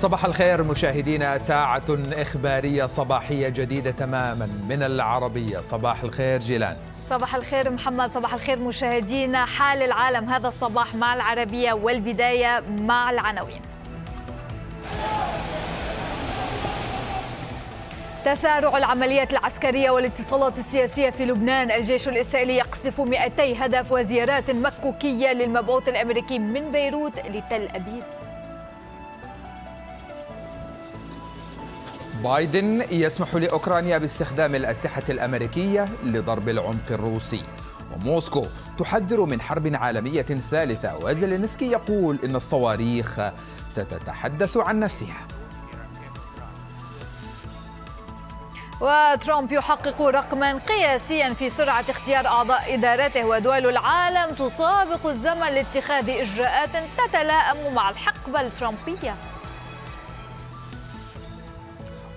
صباح الخير مشاهدينا ساعة إخبارية صباحية جديدة تماما من العربية. صباح الخير جيلان. صباح الخير محمد صباح الخير مشاهدينا. حال العالم هذا الصباح مع العربية والبداية مع العناوين. تسارع العمليات العسكرية والاتصالات السياسية في لبنان. الجيش الإسرائيلي يقصف 200 هدف وزيارات مكوكية للمبعوث الأمريكي من بيروت لتل أبيب. بايدن يسمح لأوكرانيا باستخدام الأسلحة الأمريكية لضرب العمق الروسي. وموسكو تحذر من حرب عالمية ثالثة. وزيلينسكي يقول إن الصواريخ ستتحدث عن نفسها. وترامب يحقق رقما قياسيا في سرعة اختيار أعضاء إدارته ودول العالم تسابق الزمن لاتخاذ إجراءات تتلائم مع الحقبة الترامبية.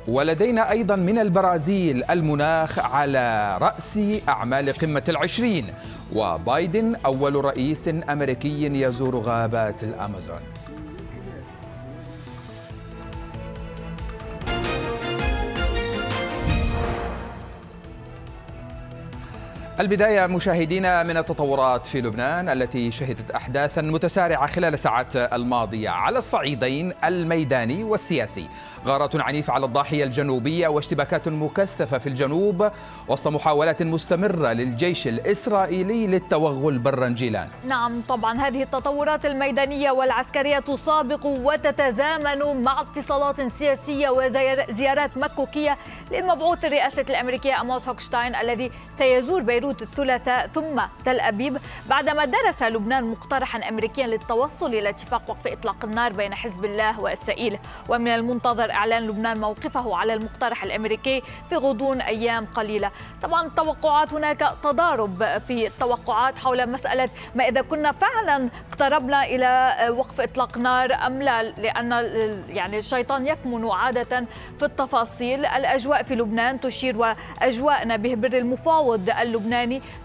ولدينا أيضا من البرازيل المناخ على رأس أعمال قمة العشرين وبايدن أول رئيس أمريكي يزور غابات الأمازون. البداية مشاهدينا من التطورات في لبنان التي شهدت أحداثا متسارعة خلال الساعات الماضية على الصعيدين الميداني والسياسي. غارات عنيفة على الضاحية الجنوبية واشتباكات مكثفة في الجنوب وسط محاولات مستمرة للجيش الإسرائيلي للتوغل برا جيلان نعم طبعا هذه التطورات الميدانية والعسكرية تسابق وتتزامن مع اتصالات سياسية وزيارات مكوكية للمبعوث الرئاسة الأمريكية أموس هوكشتاين الذي سيزور بيروت. الثلاثاء ثم تل أبيب بعدما درس لبنان مقترحا أمريكيا للتوصل إلى اتفاق وقف إطلاق النار بين حزب الله وإسرائيل. ومن المنتظر إعلان لبنان موقفه على المقترح الأمريكي في غضون أيام قليلة. طبعا التوقعات هناك تضارب في التوقعات حول مسألة ما إذا كنا فعلا اقتربنا إلى وقف إطلاق نار أم لا لأن يعني الشيطان يكمن عادة في التفاصيل. الأجواء في لبنان تشير وأجواء نبيه بر المفاوض اللبناني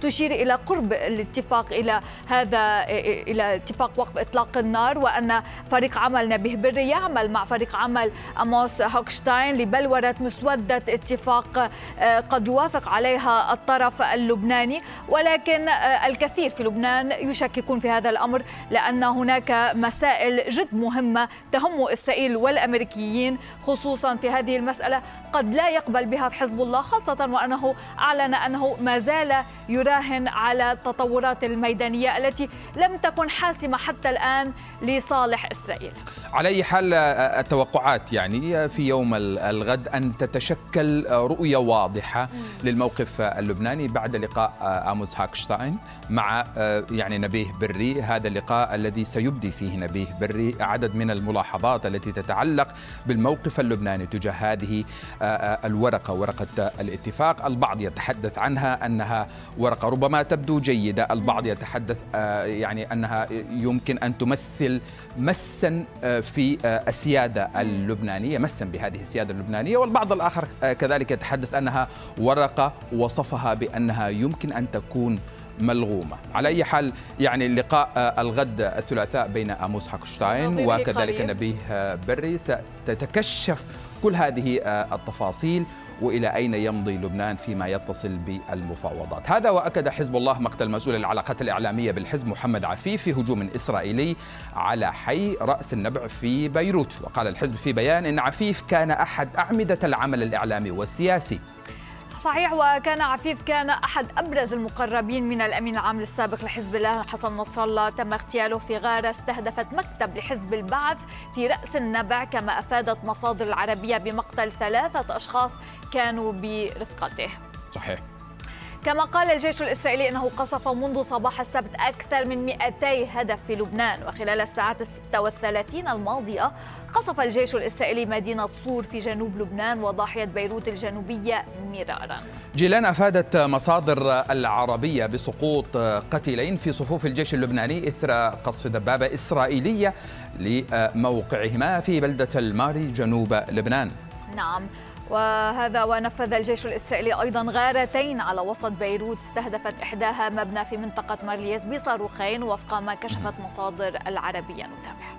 تشير إلى قرب الاتفاق إلى هذا إلى اتفاق وقف إطلاق النار وأن فريق عمل نبيه بر يعمل مع فريق عمل أموس هوكشتاين لبلورة مسودة اتفاق قد يوافق عليها الطرف اللبناني. ولكن الكثير في لبنان يشككون في هذا الأمر لأن هناك مسائل جد مهمة تهم إسرائيل والأمريكيين خصوصا في هذه المسألة قد لا يقبل بها حزب الله خاصة وأنه أعلن أنه ما زال يراهن على التطورات الميدانية التي لم تكن حاسمة حتى الآن لصالح إسرائيل. على أي حال التوقعات يعني في يوم الغد أن تتشكل رؤية واضحة للموقف اللبناني بعد لقاء آموس هاكشتاين مع يعني نبيه بري. هذا اللقاء الذي سيبدي فيه نبيه بري. عدد من الملاحظات التي تتعلق بالموقف اللبناني تجاه هذه الورقة ورقة الاتفاق. البعض يتحدث عنها أنها ورقة ربما تبدو جيدة. البعض يتحدث يعني أنها يمكن أن تمثل مسا في السيادة اللبنانية. مسا بهذه السيادة اللبنانية والبعض الآخر كذلك يتحدث أنها ورقة وصفها بأنها يمكن أن تكون ملغومة. على أي حال يعني اللقاء الغد الثلاثاء بين أموس هاكشتاين وكذلك نبيه بري. ستتكشف كل هذه التفاصيل. وإلى أين يمضي لبنان فيما يتصل بالمفاوضات، هذا وأكد حزب الله مقتل مسؤول العلاقات الإعلامية بالحزب محمد عفيف في هجوم إسرائيلي على حي رأس النبع في بيروت، وقال الحزب في بيان إن عفيف كان أحد أعمدة العمل الإعلامي والسياسي. صحيح وكان عفيف كان أحد أبرز المقربين من الأمين العام السابق لحزب الله حسن نصر الله. تم اغتياله في غارة استهدفت مكتب لحزب البعث في رأس النبع كما أفادت مصادر العربية بمقتل ثلاثة أشخاص كانوا برفقته صحيح. كما قال الجيش الإسرائيلي أنه قصف منذ صباح السبت أكثر من 200 هدف في لبنان وخلال الساعات الستة والثلاثين الماضية قصف الجيش الإسرائيلي مدينة صور في جنوب لبنان وضاحية بيروت الجنوبية مرارا. جيلان أفادت مصادر العربية بسقوط قتيلين في صفوف الجيش اللبناني إثر قصف دبابة إسرائيلية لموقعهما في بلدة الماري جنوب لبنان. نعم. وهذا ونفذ الجيش الإسرائيلي أيضا غارتين على وسط بيروت. استهدفت إحداها مبنى في منطقة مارليز بصاروخين وفق ما كشفت مصادر العربية. نتابع.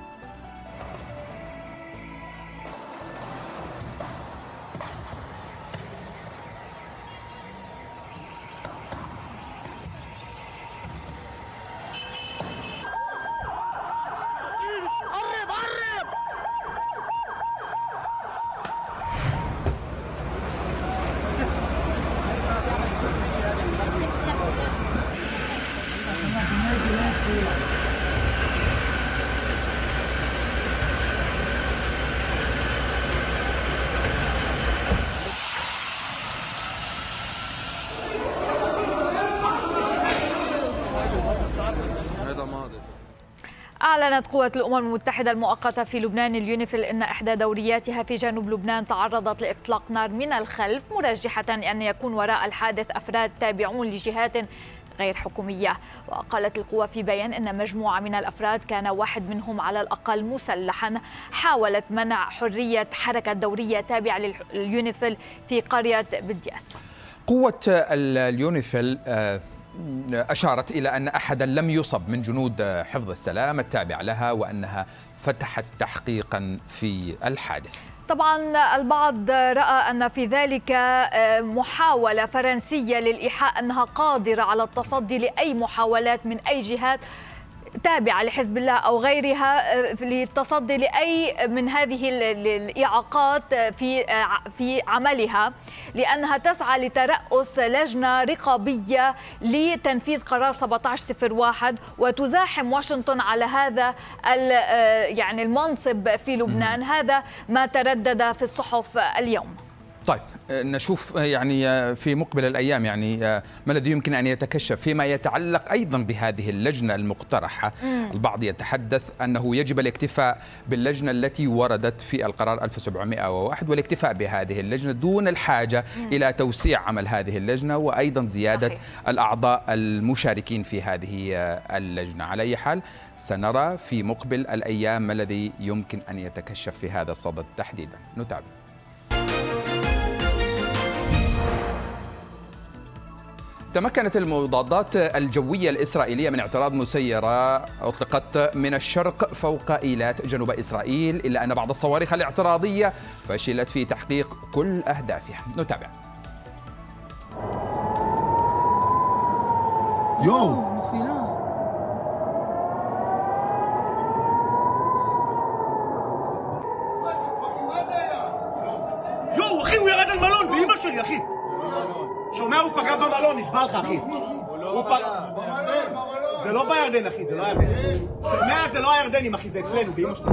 أعلنت قوة الأمم المتحدة المؤقتة في لبنان اليونيفيل أن إحدى دورياتها في جنوب لبنان تعرضت لإطلاق نار من الخلف مرجحة أن يكون وراء الحادث أفراد تابعون لجهات غير حكومية. وقالت القوة في بيان أن مجموعة من الأفراد كان واحد منهم على الأقل مسلحا. حاولت منع حرية حركة دورية تابعة لليونيفيل في قرية بدياس. قوة اليونيفيل آه، أشارت إلى أن أحدا لم يصب من جنود حفظ السلام التابع لها وأنها فتحت تحقيقا في الحادث. طبعا البعض رأى أن في ذلك آه، محاولة فرنسية للإيحاء أنها قادرة على التصدي لأي محاولات من أي جهات. تابعة لحزب الله أو غيرها آه، للتصدي لأي من هذه الإعاقات في آه، في عملها لأنها تسعى لترأس لجنة رقابية لتنفيذ قرار 1701 وتزاحم واشنطن على هذا آه، يعني المنصب في لبنان. هذا ما تردد في الصحف اليوم. طيب نشوف يعني في مقبل الأيام يعني ما الذي يمكن أن يتكشف فيما يتعلق أيضا بهذه اللجنة المقترحة مم. البعض يتحدث أنه يجب الاكتفاء باللجنة التي وردت في القرار 1701 والاكتفاء بهذه اللجنة دون الحاجة مم. إلى توسيع عمل هذه اللجنة وأيضا زيادة صحيح. الأعضاء المشاركين في هذه اللجنة على أي حال سنرى في مقبل الأيام ما الذي يمكن أن يتكشف في هذا الصدد تحديدا نتابع تمكنت المضادات الجوية الإسرائيلية من اعتراض مسيرة أطلقت من الشرق فوق إيلات جنوب إسرائيل إلا أن بعض الصواريخ الاعتراضية فشلت في تحقيق كل أهدافها. نتابع. يو נשבע לך, אחי. זה לא בירדן, אחי, זה לא הירדן. שומע? זה לא הירדנים, אחי, זה אצלנו, באמא שלך.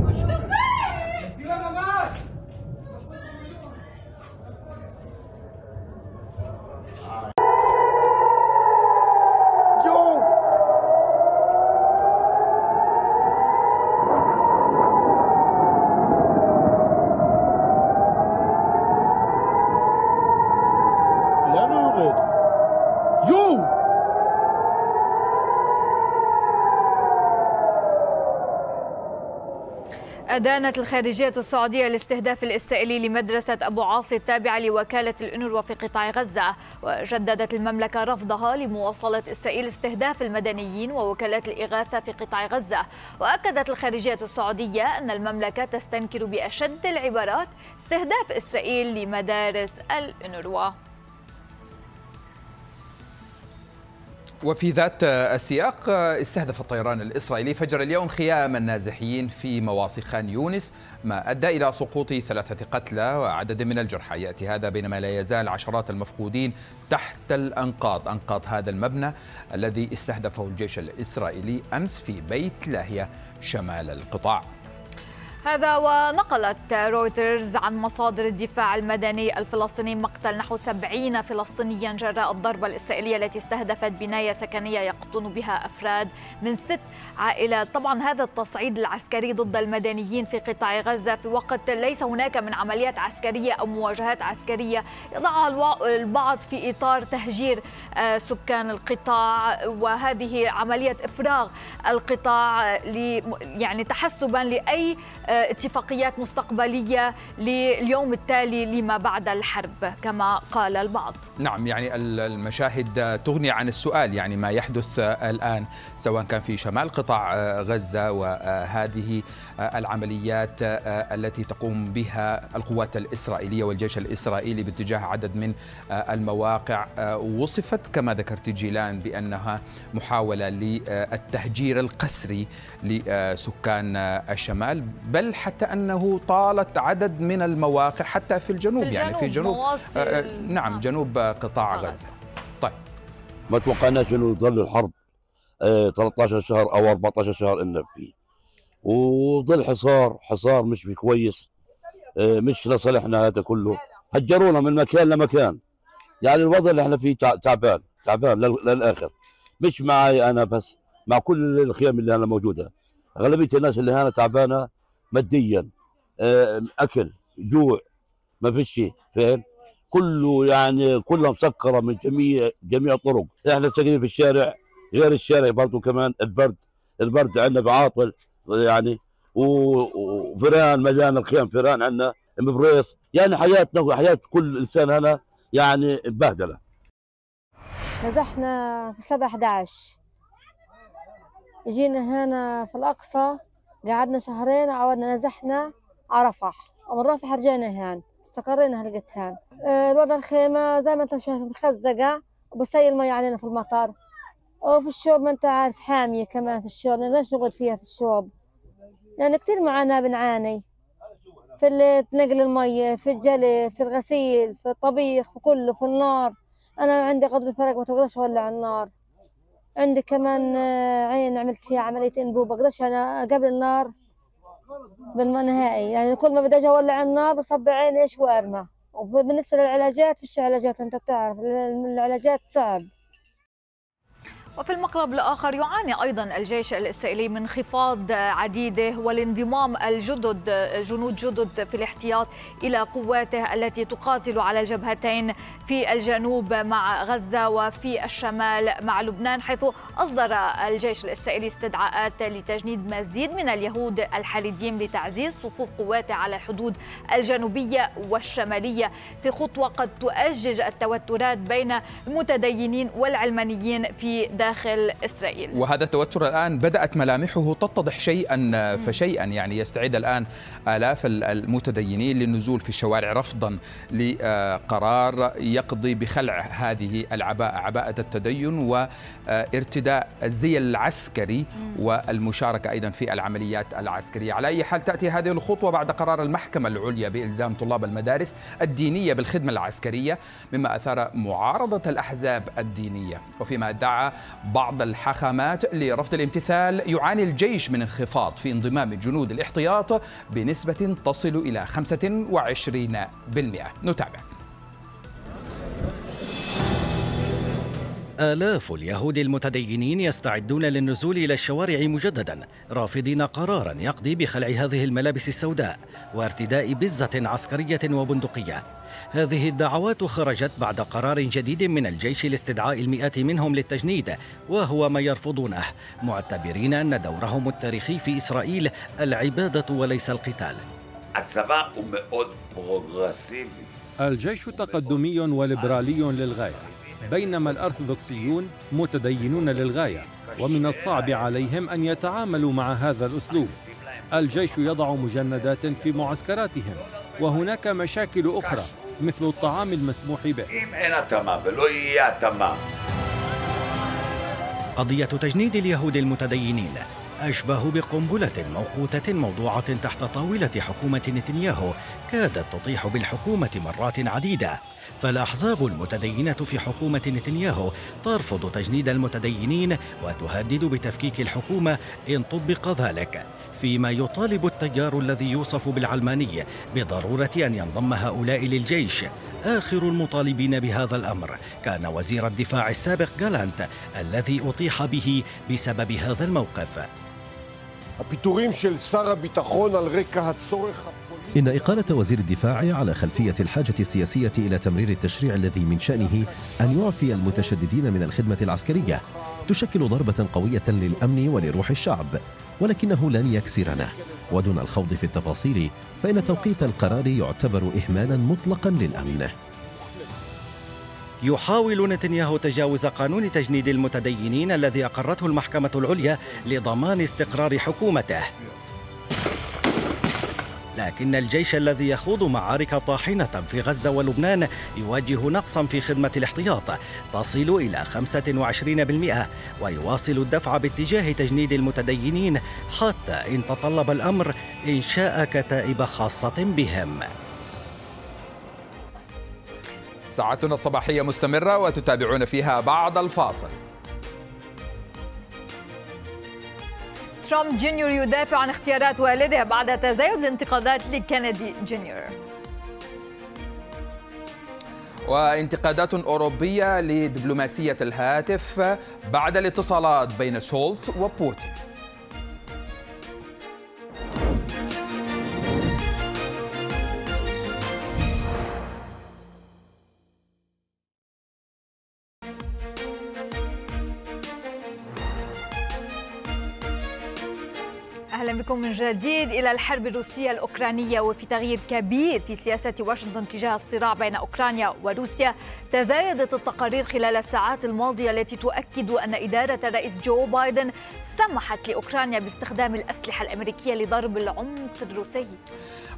أدانت الخارجية السعودية الاستهداف الإسرائيلي لمدرسة أبو عاصي التابعة لوكالة الأنروا في قطاع غزة وجددت المملكة رفضها لمواصلة إسرائيل استهداف المدنيين ووكالات الإغاثة في قطاع غزة. وأكدت الخارجية السعودية أن المملكة تستنكر بأشد العبارات استهداف إسرائيل لمدارس الأنروا وفي ذات السياق استهدف الطيران الإسرائيلي فجر اليوم خيام النازحين في مواصي خان يونس ما أدى إلى سقوط ثلاثة قتلى وعدد من الجرحى. يأتي هذا بينما لا يزال عشرات المفقودين تحت الأنقاض. أنقاض هذا المبنى الذي استهدفه الجيش الإسرائيلي أمس في بيت لاهية شمال القطاع. هذا ونقلت رويترز عن مصادر الدفاع المدني الفلسطيني مقتل نحو 70 فلسطينيا جراء الضربة الإسرائيلية التي استهدفت بناية سكنية يقطن بها أفراد من ست عائلات. طبعا هذا التصعيد العسكري ضد المدنيين في قطاع غزة في وقت ليس هناك من عمليات عسكرية أو مواجهات عسكرية. يضعها البعض في إطار تهجير آه، سكان القطاع وهذه عملية إفراغ القطاع يعني تحسبا لأي آه، اتفاقيات مستقبلية لليوم التالي لما بعد الحرب كما قال البعض. نعم يعني المشاهد تغني عن السؤال يعني ما يحدث الآن سواء كان في شمال قطاع غزة وهذه العمليات التي تقوم بها القوات الإسرائيلية والجيش الإسرائيلي باتجاه عدد من المواقع. وصفت كما ذكرت جيلان بأنها محاولة للتهجير القسري لسكان الشمال بل حتى أنه طالت عدد من المواقع حتى في الجنوب, في الجنوب يعني في جنوب آه نعم جنوب قطاع غزة. طيب. ما توقعناش إنه يظل الحرب 13 شهر أو 14 شهر إن فيه. وظل حصار حصار مش في كويس مش لصالحنا هذا كله. هجرونا من مكان لمكان. يعني الوضع اللي إحنا فيه تعبان تعبان للآخر. مش معي أنا بس مع كل الخيام اللي أنا موجودة. أغلبية الناس اللي هنا تعبانة ماديا آه، أكل جوع ما فيش شيء فاهم؟ كله يعني كلها مسكره من جميع جميع الطرق إحنا ساكنين في الشارع غير الشارع برضه كمان البرد البرد عندنا بعاطل يعني وفيران مليان الخيام فيران عندنا مبريص يعني حياتنا وحياة كل إنسان هنا يعني مبهدلة. نزحنا في سبعة 11 جينا هنا في الأقصى قعدنا شهرين عودنا نزحنا على رفح. ومن رفح رجعنا هان استقرينا هلقت هان. آه، الوضع الخيمة زي ما انت شايف مخزقة وبسيل مية علينا في المطر وفي الشوب ما انت عارف حامية كمان في الشوب نقدرش نقعد فيها في الشوب. يعني كتير معانا بنعاني. في نقل المية في الجلي في الغسيل في الطبيخ في كله في النار. أنا عندي قدر فرق ما تقدرش أولع النار. عندي كمان آه، عين عملت فيها عملية انبوب بقدرش أنا؟ قبل النار بالماء نهائي يعني كل ما بدي أولع النار بصب عيني إيش وأرمى. وبالنسبة للعلاجات فيش علاجات أنت بتعرف. العلاجات صعب. وفي المقلب الآخر يعاني أيضا الجيش الإسرائيلي من انخفاض عديدة والانضمام الجدد جنود جدد في الاحتياط إلى قواته التي تقاتل على الجبهتين في الجنوب مع غزة وفي الشمال مع لبنان حيث أصدر الجيش الإسرائيلي استدعاءات لتجنيد مزيد من اليهود الحريديين لتعزيز صفوف قواته على الحدود الجنوبية والشمالية. في خطوة قد تؤجج التوترات بين المتدينين والعلمانيين في داخل إسرائيل. وهذا التوتر الآن بدأت ملامحه تتضح شيئا فشيئا يعني يستعد الآن آلاف المتدينين للنزول في الشوارع رفضا لقرار يقضي بخلع هذه العباءة عباءة التدين وارتداء الزي العسكري والمشاركة أيضا في العمليات العسكرية. على أي حال تأتي هذه الخطوة بعد قرار المحكمة العليا بإلزام طلاب المدارس الدينية بالخدمة العسكرية مما أثار معارضة الأحزاب الدينية. وفيما ادعى بعض الحاخامات لرفض الامتثال يعاني الجيش من انخفاض في انضمام جنود الاحتياط بنسبة تصل إلى 25% نتابع. آلاف اليهود المتدينين يستعدون للنزول إلى الشوارع مجددا رافضين قرارا يقضي بخلع هذه الملابس السوداء وارتداء بزة عسكرية وبندقية. هذه الدعوات خرجت بعد قرار جديد من الجيش لاستدعاء المئات منهم للتجنيد وهو ما يرفضونه. معتبرين أن دورهم التاريخي في إسرائيل العبادة وليس القتال. الجيش تقدمي وليبرالي للغاية بينما الأرثوذكسيون متدينون للغاية ومن الصعب عليهم أن يتعاملوا مع هذا الأسلوب. الجيش يضع مجندات في معسكراتهم وهناك مشاكل أخرى. مثل الطعام المسموح به. قضية تجنيد اليهود المتدينين أشبه بقنبلة موقوتة موضوعة تحت طاولة حكومة نتنياهو كادت تطيح بالحكومة مرات عديدة. فالأحزاب المتدينة في حكومة نتنياهو ترفض تجنيد المتدينين وتهدد بتفكيك الحكومة إن طبق ذلك. فيما يطالب التيار الذي يوصف بالعلماني بضرورة أن ينضم هؤلاء للجيش. آخر المطالبين بهذا الأمر كان وزير الدفاع السابق جالانت الذي أطيح به بسبب هذا الموقف. إن إقالة وزير الدفاع على خلفية الحاجة السياسية إلى تمرير التشريع الذي من شأنه أن يعفي المتشددين من الخدمة العسكرية تشكل ضربة قوية للأمن ولروح الشعب. ولكنه لن يكسرنا. ودون الخوض في التفاصيل فإن توقيت القرار يعتبر إهمالا مطلقا للأمن. يحاول نتنياهو تجاوز قانون تجنيد المتدينين الذي أقرته المحكمة العليا لضمان استقرار حكومته. لكن الجيش الذي يخوض معارك طاحنة في غزة ولبنان يواجه نقصا في خدمة الاحتياط تصل إلى 25% ويواصل الدفع باتجاه تجنيد المتدينين حتى إن تطلب الأمر إنشاء كتائب خاصة بهم. ساعتنا الصباحية مستمرة وتتابعون فيها بعد الفاصل. ترامب جونيور يدافع عن اختيارات والده بعد تزايد الانتقادات لكندي جونيور. وانتقادات أوروبية لدبلوماسية الهاتف بعد الاتصالات بين شولتز وبوتين. بكم من جديد إلى الحرب الروسية الأوكرانية. وفي تغيير كبير في سياسة واشنطن تجاه الصراع بين أوكرانيا وروسيا تزايدت التقارير خلال الساعات الماضية التي تؤكد أن إدارة الرئيس جو بايدن سمحت لأوكرانيا باستخدام الأسلحة الأمريكية لضرب العمق الروسي.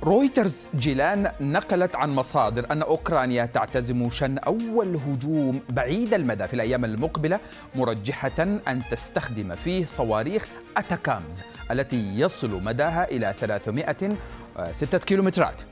رويترز جيلان نقلت عن مصادر أن أوكرانيا تعتزم شن أول هجوم بعيد المدى في الأيام المقبلة مرجحة أن تستخدم فيه صواريخ أتاكامز التي يصل مداها إلى 306 كيلومترات.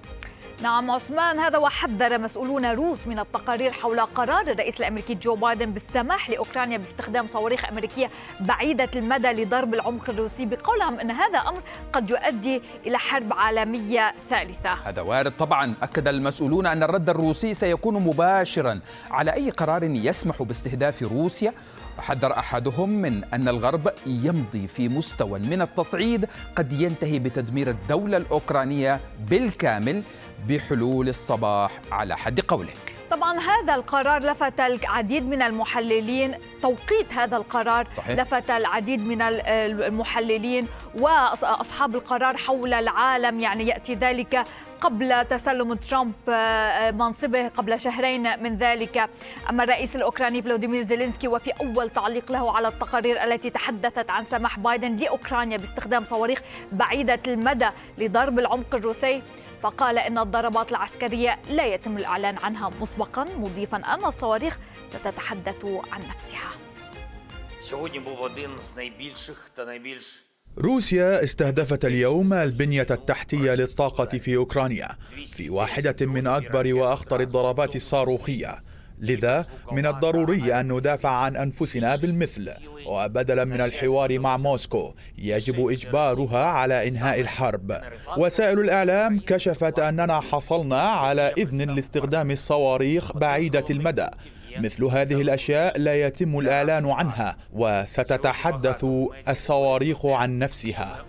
نعم عثمان هذا وحذر مسؤولون روس من التقارير حول قرار الرئيس الأمريكي جو بايدن بالسماح لأوكرانيا باستخدام صواريخ أمريكية بعيدة المدى لضرب العمق الروسي بقولهم إن هذا أمر قد يؤدي إلى حرب عالمية ثالثة. هذا وارد طبعا أكد المسؤولون أن الرد الروسي سيكون مباشرا على أي قرار يسمح باستهداف روسيا حذر أحدهم من أن الغرب يمضي في مستوى من التصعيد قد ينتهي بتدمير الدولة الأوكرانية بالكامل بحلول الصباح على حد قوله طبعا هذا القرار لفت العديد من المحللين توقيت هذا القرار صحيح. لفت العديد من المحللين واصحاب القرار حول العالم يعني يأتي ذلك قبل تسلم ترامب منصبه قبل شهرين من ذلك. أما الرئيس الأوكراني فلوديمير زيلينسكي وفي أول تعليق له على التقارير التي تحدثت عن سماح بايدن لأوكرانيا باستخدام صواريخ بعيدة المدى لضرب العمق الروسي فقال إن الضربات العسكرية لا يتم الإعلان عنها مسبقا مضيفا أن الصواريخ ستتحدث عن نفسها. روسيا استهدفت اليوم البنية التحتية للطاقة في أوكرانيا في واحدة من أكبر وأخطر الضربات الصاروخية. لذا من الضروري أن ندافع عن أنفسنا بالمثل. وبدلا من الحوار مع موسكو يجب إجبارها على إنهاء الحرب. وسائل الإعلام كشفت أننا حصلنا على إذن لاستخدام الصواريخ بعيدة المدى. مثل هذه الأشياء لا يتم الإعلان عنها وستتحدث الصواريخ عن نفسها.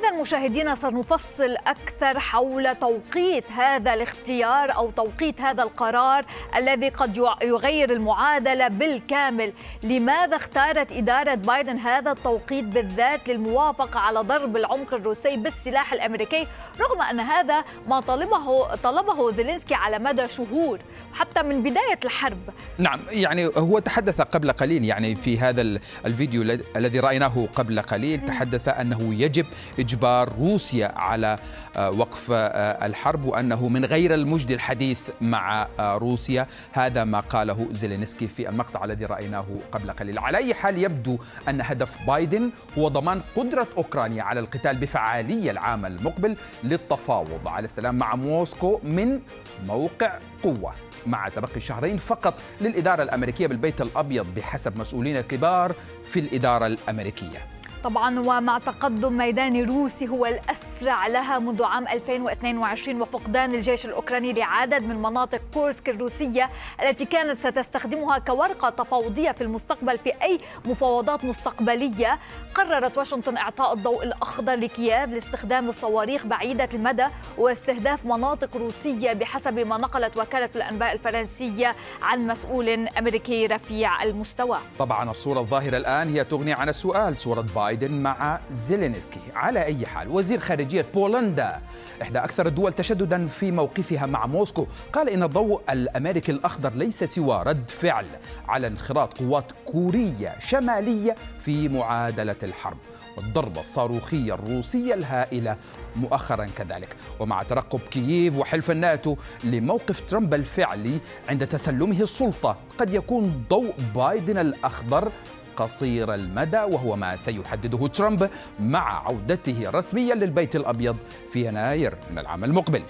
إذا مشاهدينا سنفصل أكثر حول توقيت هذا الاختيار أو توقيت هذا القرار الذي قد يغير المعادلة بالكامل. لماذا اختارت إدارة بايدن هذا التوقيت بالذات للموافقة على ضرب العمق الروسي بالسلاح الأمريكي رغم أن هذا ما طلبه طلبه زيلينسكي على مدى شهور حتى من بداية الحرب؟ نعم يعني هو تحدث قبل قليل يعني في هذا الفيديو الذي رأيناه قبل قليل تحدث أنه يجب إجبار روسيا على آه، وقف آه، الحرب وأنه من غير المجدي الحديث مع آه، روسيا. هذا ما قاله زيلينسكي في المقطع الذي رأيناه قبل قليل. على أي حال يبدو أن هدف بايدن هو ضمان قدرة أوكرانيا على القتال بفعالية العام المقبل للتفاوض. على السلام مع موسكو من موقع قوة. مع تبقي شهرين فقط للإدارة الأمريكية بالبيت الأبيض بحسب مسؤولين كبار في الإدارة الأمريكية. طبعا ومع تقدم ميدان روسي هو الأسرع لها منذ عام 2022 وفقدان الجيش الأوكراني لعدد من مناطق كورسك الروسية التي كانت ستستخدمها كورقة تفاوضية في المستقبل في أي مفاوضات مستقبلية. قررت واشنطن إعطاء الضوء الأخضر لكييف لاستخدام الصواريخ بعيدة المدى واستهداف مناطق روسية بحسب ما نقلت وكالة الأنباء الفرنسية عن مسؤول أمريكي رفيع المستوى. طبعا الصورة الظاهرة الآن هي تغني عن السؤال صورة بايدن. بايدن مع زيلينسكي. على أي حال وزير خارجية بولندا إحدى أكثر الدول تشددا في موقفها مع موسكو قال إن الضوء الأمريكي الأخضر ليس سوى رد فعل على انخراط قوات كورية شمالية في معادلة الحرب والضربة الصاروخية الروسية الهائلة مؤخرا كذلك. ومع ترقب كييف وحلف الناتو لموقف ترامب الفعلي عند تسلمه السلطة قد يكون ضوء بايدن الأخضر قصير المدى وهو ما سيحدده ترامب مع عودته رسميا للبيت الأبيض في يناير من العام المقبل.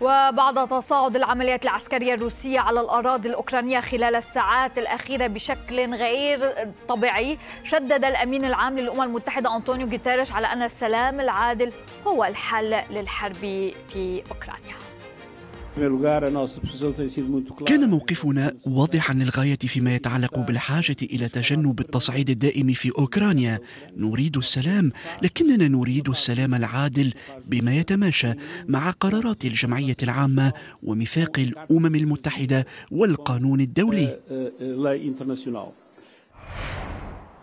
وبعد تصاعد العمليات العسكرية الروسية على الأراضي الأوكرانية خلال الساعات الأخيرة بشكل غير طبيعي شدد الأمين العام للأمم المتحدة أنطونيو جوتيريش على أن السلام العادل هو الحل للحرب في أوكرانيا. كان موقفنا واضحا للغاية فيما يتعلق بالحاجة إلى تجنب التصعيد الدائم في أوكرانيا نريد السلام لكننا نريد السلام العادل بما يتماشى مع قرارات الجمعية العامة وميثاق الأمم المتحدة والقانون الدولي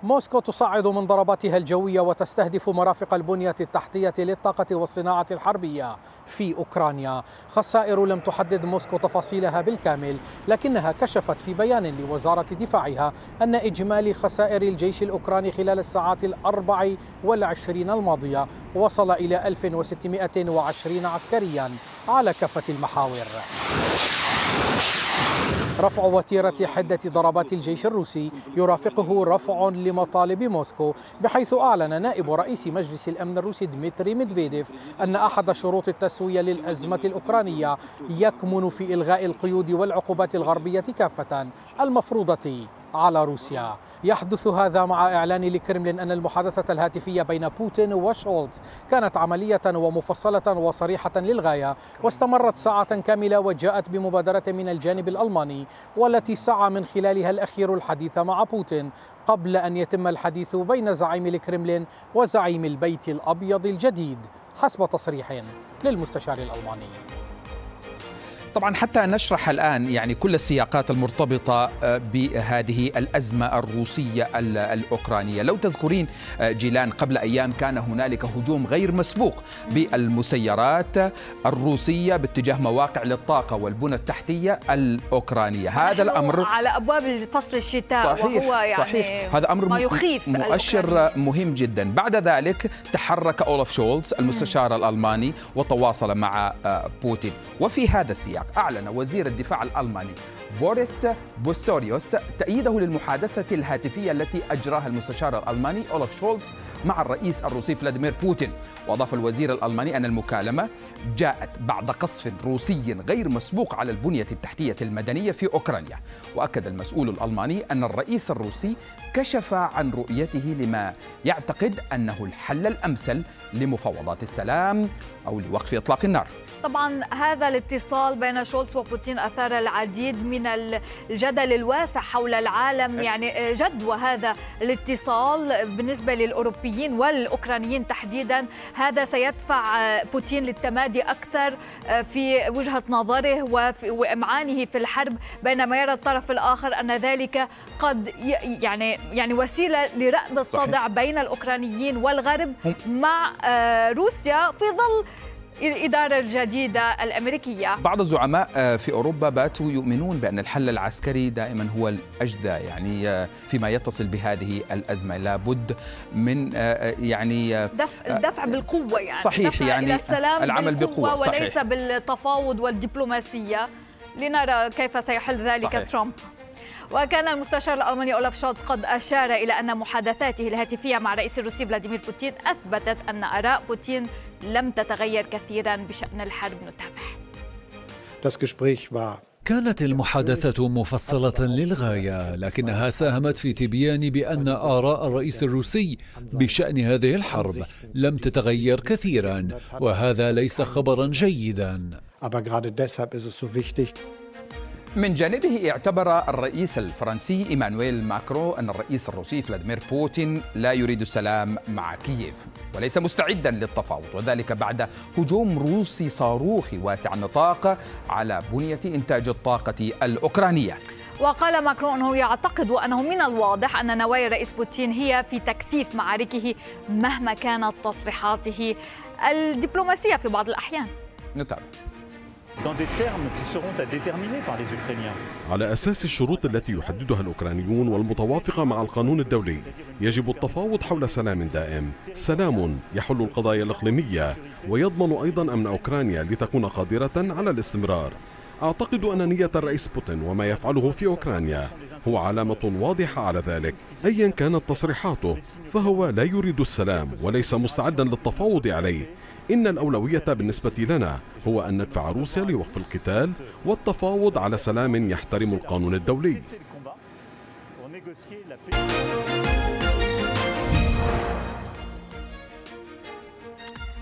موسكو تصعد من ضرباتها الجوية وتستهدف مرافق البنية التحتية للطاقة والصناعة الحربية في أوكرانيا. خسائر لم تحدد موسكو تفاصيلها بالكامل لكنها كشفت في بيان لوزارة دفاعها أن إجمالي خسائر الجيش الأوكراني خلال الساعات الأربع والعشرين الماضية وصل إلى 1620 عسكريا على كافة المحاور. رفع وتيرة حدة ضربات الجيش الروسي يرافقه رفع لمطالب موسكو بحيث أعلن نائب رئيس مجلس الأمن الروسي دمتري ميدفيديف أن أحد شروط التسوية للأزمة الأوكرانية يكمن في إلغاء القيود والعقوبات الغربية كافة المفروضة على روسيا. يحدث هذا مع إعلان لكرملين أن المحادثة الهاتفية بين بوتين وشولتز كانت عملية ومفصلة وصريحة للغاية واستمرت ساعة كاملة وجاءت بمبادرة من الجانب الألماني والتي سعى من خلالها الأخير الحديث مع بوتين قبل أن يتم الحديث بين زعيم الكرملين وزعيم البيت الأبيض الجديد حسب تصريح للمستشار الألماني. طبعا حتى نشرح الآن يعني كل السياقات المرتبطة آه، بهذه الأزمة الروسية الأوكرانية، لو تذكرين آه، جيلان قبل أيام كان هنالك هجوم غير مسبوق بالمسيرات الروسية باتجاه مواقع للطاقة والبنى التحتية الأوكرانية، هذا الأمر على أبواب فصل الشتاء صحيح وهو يعني صحيح هذا أمر ما يخيف مؤشر مهم جدا، بعد ذلك تحرك اولف شولتز المستشار الألماني وتواصل مع آه، بوتين، وفي هذا السياق أعلن وزير الدفاع الألماني بوريس بوستوريوس تأييده للمحادثة الهاتفية التي أجراها المستشار الألماني أولاف شولتز مع الرئيس الروسي فلاديمير بوتين. وأضاف الوزير الألماني أن المكالمة جاءت بعد قصف روسي غير مسبوق على البنية التحتية المدنية في أوكرانيا. وأكد المسؤول الألماني أن الرئيس الروسي كشف عن رؤيته لما يعتقد أنه الحل الأمثل لمفاوضات السلام أو لوقف إطلاق النار. طبعا هذا الاتصال بين شولتز وبوتين أثار العديد من الجدل الواسع حول العالم. يعني جدوى هذا الاتصال بالنسبة للأوروبيين والأوكرانيين تحديدا. هذا سيدفع بوتين للتمادي أكثر في وجهة نظره وامعانه في الحرب. بينما يرى الطرف الآخر أن ذلك قد يعني يعني وسيلة لرأب الصدع بين الأوكرانيين والغرب مع روسيا في ظل الإدارة الجديدة الأمريكية. بعض الزعماء آه، في أوروبا باتوا يؤمنون بأن الحل العسكري دائما هو الأجدى يعني آه، فيما يتصل بهذه الأزمة. لابد من آه، يعني دفع, دفع بالقوة يعني. صحيح دفع يعني إلى السلام العمل بالقوة بقوة وليس صحيح. بالتفاوض والدبلوماسية. لنرى كيف سيحل ذلك صحيح. ترامب. وكان المستشار الألماني أولف شولتز قد أشار إلى أن محادثاته الهاتفية مع الرئيس الروسي فلاديمير بوتين أثبتت أن آراء بوتين لم تتغير كثيرا بشأن الحرب نتابع. كانت المحادثة مفصلة للغاية لكنها ساهمت في تبيان بأن آراء الرئيس الروسي بشأن هذه الحرب لم تتغير كثيرا وهذا ليس خبرا جيدا. من جانبه اعتبر الرئيس الفرنسي إيمانويل ماكرو أن الرئيس الروسي فلاديمير بوتين لا يريد السلام مع كييف وليس مستعدا للتفاوض وذلك بعد هجوم روسي صاروخي واسع النطاق على بنية إنتاج الطاقة الأوكرانية وقال ماكرون أنه يعتقد أنه من الواضح أن نوايا الرئيس بوتين هي في تكثيف معاركه مهما كانت تصريحاته الدبلوماسية في بعض الأحيان. نتابع. على أساس الشروط التي يحددها الأوكرانيون والمتوافقة مع القانون الدولي يجب التفاوض حول سلام دائم. سلام يحل القضايا الإقليمية ويضمن أيضا أمن أوكرانيا لتكون قادرة على الاستمرار. أعتقد أن نية الرئيس بوتين وما يفعله في أوكرانيا هو علامة واضحة على ذلك. أيا كانت تصريحاته فهو لا يريد السلام وليس مستعدا للتفاوض عليه. إن الأولوية بالنسبة لنا هو أن ندفع روسيا لوقف القتال والتفاوض على سلام يحترم القانون الدولي.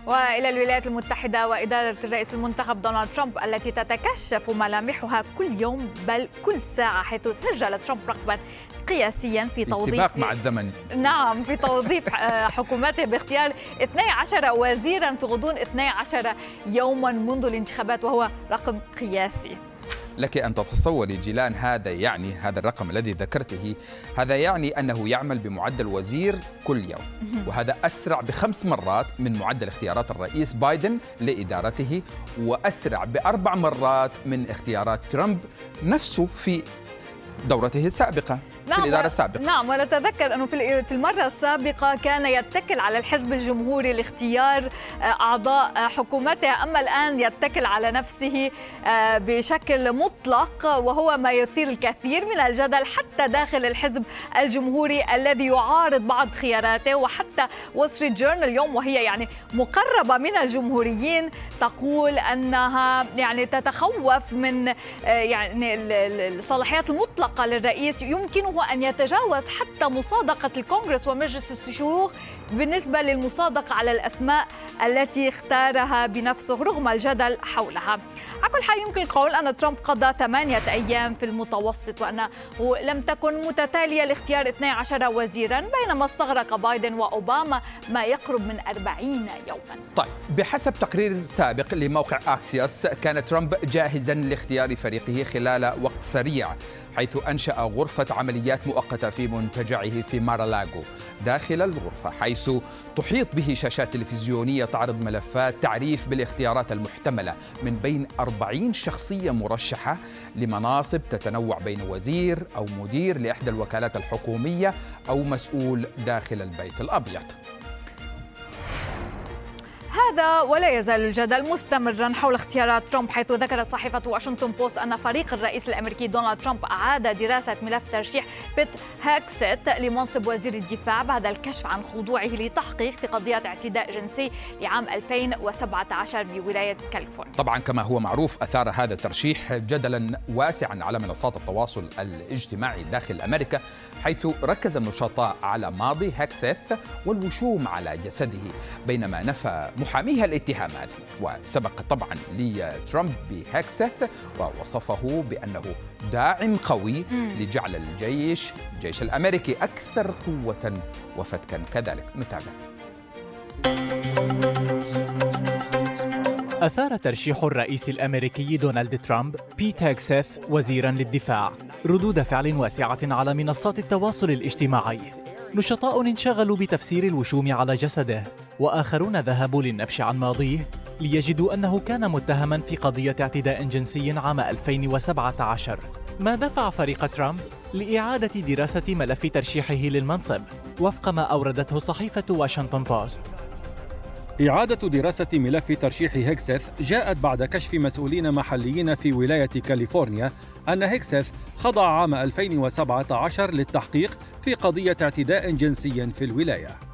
وإلى الولايات المتحدة وإدارة الرئيس المنتخب دونالد ترامب التي تتكشف ملامحها كل يوم بل كل ساعة حيث سجل ترامب رقما قياسيا في توظيف سباق مع الزمن. نعم في توظيف حكومته باختيار 12 وزيرا في غضون 12 يوما منذ الانتخابات وهو رقم قياسي. لك أن تتصوري جيلان هذا يعني هذا الرقم الذي ذكرته هذا يعني أنه يعمل بمعدل وزير كل يوم. وهذا أسرع بخمس مرات من معدل اختيارات الرئيس بايدن لإدارته وأسرع بأربع مرات من اختيارات ترامب نفسه في دورته السابقة. نعم في الإدارة السابقة. نعم ونتذكر أنه في المرة السابقة كان يتكل على الحزب الجمهوري لاختيار آه، أعضاء آه، حكومته. أما الآن يتكل على نفسه آه، بشكل مطلق وهو ما يثير الكثير من الجدل حتى داخل الحزب الجمهوري الذي يعارض بعض خياراته وحتى وول ستريت جورنال اليوم وهي يعني مقربة من الجمهوريين تقول أنها يعني تتخوف من يعني الصلاحيات المطلقة للرئيس. يمكنه أن يتجاوز حتى مصادقة الكونغرس ومجلس الشيوخ بالنسبة للمصادقة على الأسماء التي اختارها بنفسه رغم الجدل حولها. على كل حال يمكن القول أن ترامب قضى ثمانية أيام في المتوسط وأنه لم تكن متتالية لاختيار 12 وزيرا بينما استغرق بايدن وأوباما ما يقرب من 40 يوما. طيب بحسب تقرير سابق لموقع أكسيوس كان ترامب جاهزا لاختيار فريقه خلال وقت سريع حيث أنشأ غرفة عمليات مؤقتة في منتجعه في مارالاغو داخل الغرفة حيث تحيط به شاشات تلفزيونية تعرض ملفات تعريف بالاختيارات المحتملة من بين 40 شخصية مرشحة لمناصب تتنوع بين وزير أو مدير لإحدى الوكالات الحكومية أو مسؤول داخل البيت الأبيض. هذا ولا يزال الجدل مستمرا حول اختيارات ترامب حيث ذكرت صحيفة واشنطن بوست أن فريق الرئيس الأمريكي دونالد ترامب أعاد دراسة ملف ترشيح بيت هيكسث لمنصب وزير الدفاع بعد الكشف عن خضوعه لتحقيق في قضية اعتداء جنسي لعام 2017 بولاية كاليفورنيا. طبعا كما هو معروف أثار هذا الترشيح جدلا واسعا على منصات التواصل الاجتماعي داخل أمريكا حيث ركز النشطاء على ماضي هاكسيت والوشوم على جسده بينما نفى محاميها الاتهامات وسبق طبعا لترامب بهكسث ووصفه بأنه داعم قوي لجعل الجيش الجيش الأمريكي أكثر قوة وفتكا كذلك. نتابع. أثار ترشيح الرئيس الأمريكي دونالد ترامب بيت هاكسيث وزيرا للدفاع ردود فعل واسعة على منصات التواصل الاجتماعي. نشطاء انشغلوا بتفسير الوشوم على جسده. وآخرون ذهبوا للنبش عن ماضيه ليجدوا أنه كان متهما في قضية اعتداء جنسي عام 2017 ما دفع فريق ترامب لإعادة دراسة ملف ترشيحه للمنصب وفق ما أوردته صحيفة واشنطن بوست. إعادة دراسة ملف ترشيح هيكسث جاءت بعد كشف مسؤولين محليين في ولاية كاليفورنيا أن هيكسث خضع عام 2017 للتحقيق في قضية اعتداء جنسي في الولاية.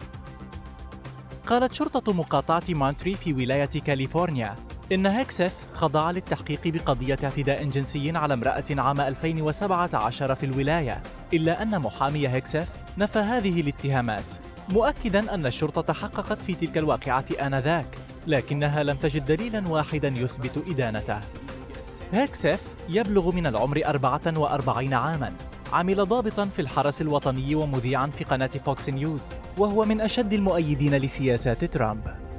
قالت شرطة مقاطعة مونتري في ولاية كاليفورنيا إن هيكسث خضع للتحقيق بقضية اعتداء جنسي على امرأة عام 2017 في الولاية إلا أن محامي هيكسث نفى هذه الاتهامات مؤكدا أن الشرطة حققت في تلك الواقعة آنذاك لكنها لم تجد دليلا واحدا يثبت إدانته. هيكسث يبلغ من العمر 44 عاما. عمل ضابطا في الحرس الوطني ومذيعا في قناة فوكس نيوز وهو من أشد المؤيدين لسياسات ترامب.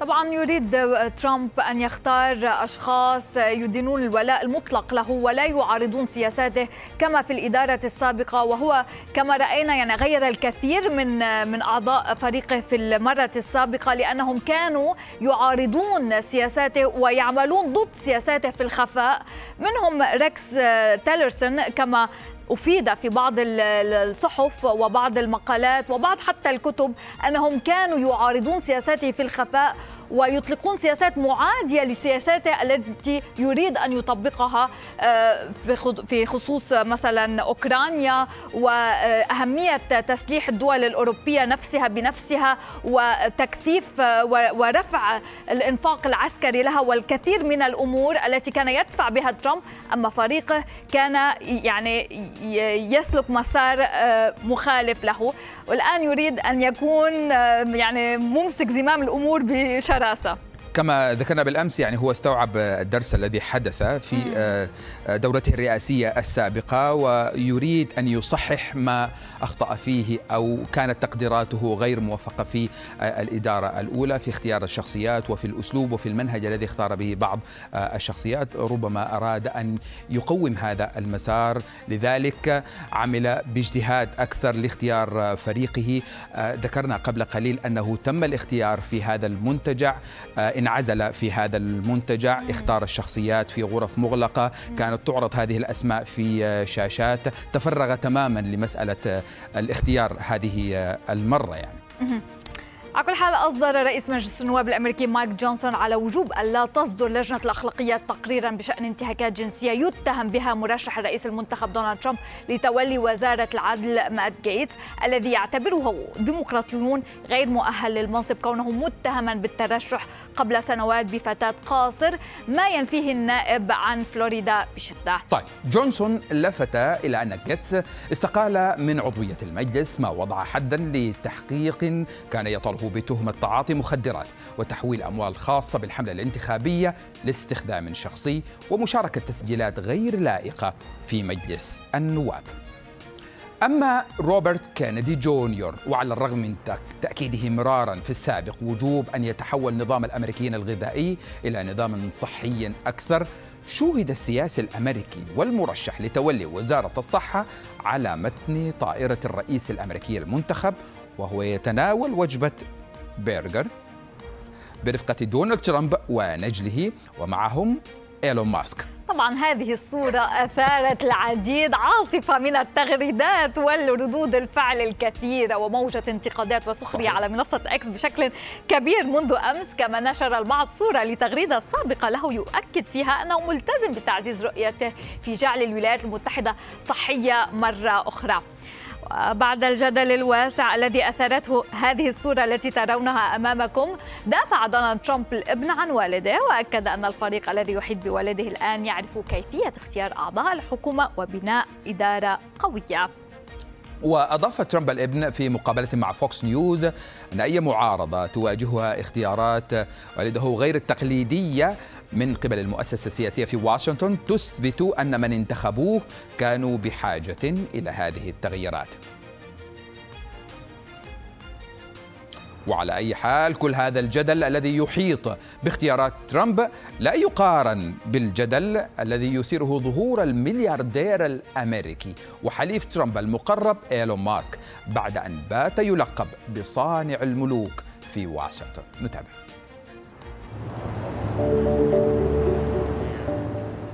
طبعا يريد ترامب أن يختار أشخاص يدينون الولاء المطلق له ولا يعارضون سياساته كما في الإدارة السابقة. وهو كما رأينا يعني غير الكثير من من أعضاء فريقه في المرة السابقة لأنهم كانوا يعارضون سياساته ويعملون ضد سياساته في الخفاء. منهم ريكس تيلرسون كما أفيد في بعض الصحف وبعض المقالات وبعض حتى الكتب أنهم كانوا يعارضون سياساته في الخفاء ويطلقون سياسات معادية لسياساته التي يريد أن يطبقها آه، في خصوص مثلا أوكرانيا وأهمية تسليح الدول الأوروبية نفسها بنفسها وتكثيف ورفع الإنفاق العسكري لها والكثير من الأمور التي كان يدفع بها ترامب أما فريقه كان يعني يسلك مسار آه، مخالف له. والآن يريد أن يكون آه، يعني ممسك زمام الأمور بشراسة. كما ذكرنا بالأمس يعني هو استوعب الدرس الذي حدث في آه، آه، دورته الرئاسية السابقة ويريد أن يصحح ما أخطأ فيه أو كانت تقديراته غير موفقة في آه، الإدارة الأولى في اختيار الشخصيات وفي الأسلوب وفي المنهج الذي اختار به بعض الشخصيات. ربما أراد أن يقوم هذا المسار لذلك عمل باجتهاد أكثر لاختيار فريقه. ذكرنا قبل قليل أنه تم الاختيار في هذا المنتجع انعزل في هذا المنتجع اختار الشخصيات في غرف مغلقة كانت تعرض هذه الأسماء في شاشات تفرغ تماما لمسألة الاختيار هذه المرة يعني. على كل حال أصدر رئيس مجلس النواب الأمريكي مايك جونسون على وجوب أن لا تصدر لجنة الأخلاقيات تقريرا بشأن انتهاكات جنسية يتهم بها مرشح الرئيس المنتخب دونالد ترامب لتولي وزارة العدل مات جيتس الذي يعتبره ديمقراطيون غير مؤهل للمنصب كونه متهما بالتحرش قبل سنوات بفتاة قاصر ما ينفيه النائب عن فلوريدا بشدة. طيب جونسون لفت إلى أن جيتس استقال من عضوية المجلس ما وضع حدا لتحقيق كان يطاله بتهمة تعاطي مخدرات وتحويل أموال خاصة بالحملة الانتخابية لاستخدام شخصي ومشاركة تسجيلات غير لائقة في مجلس النواب. أما روبرت كينيدي جونيور وعلى الرغم من تأكيده مرارا في السابق وجوب أن يتحول نظام الأمريكيين الغذائي إلى نظام صحي أكثر شوهد السياسي الأمريكي والمرشح لتولي وزارة الصحة على متن طائرة الرئيس الأمريكي المنتخب وهو يتناول وجبة برجر برفقة دونالد ترامب ونجله ومعهم إيلون ماسك. طبعا هذه الصورة أثارت العديد عاصفة من التغريدات والردود الفعل الكثيرة وموجة انتقادات وسخرية على منصة أكس بشكل كبير منذ أمس. كما نشر البعض صورة لتغريدة سابقة له يؤكد فيها أنه ملتزم بتعزيز رؤيته في جعل الولايات المتحدة صحية مرة أخرى. بعد الجدل الواسع الذي أثارته هذه الصورة التي ترونها أمامكم دافع دونالد ترامب الابن عن والده وأكد أن الفريق الذي يحيط بوالده الآن يعرف كيفية اختيار أعضاء الحكومة وبناء إدارة قوية. وأضاف ترامب الابن في مقابلة مع فوكس نيوز أن أي معارضة تواجهها اختيارات والده غير التقليدية من قبل المؤسسة السياسية في واشنطن تثبت أن من انتخبوه كانوا بحاجة إلى هذه التغييرات. وعلى أي حال كل هذا الجدل الذي يحيط باختيارات ترامب لا يقارن بالجدل الذي يثيره ظهور الملياردير الأمريكي وحليف ترامب المقرب إيلون ماسك بعد أن بات يلقب بصانع الملوك في واشنطن. نتابع.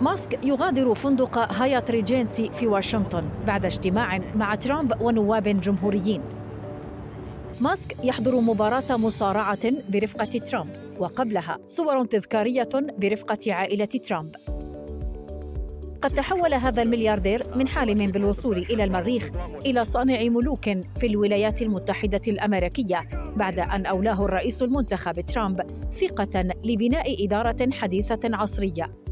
ماسك يغادر فندق هايات ريجينسي في واشنطن بعد اجتماع مع ترامب ونواب جمهوريين. ماسك يحضر مباراة مصارعة برفقة ترامب وقبلها صور تذكارية برفقة عائلة ترامب. قد تحول هذا الملياردير من حالم بالوصول إلى المريخ إلى صانع ملوك في الولايات المتحدة الأمريكية بعد أن أولاه الرئيس المنتخب ترامب ثقة لبناء إدارة حديثة عصرية.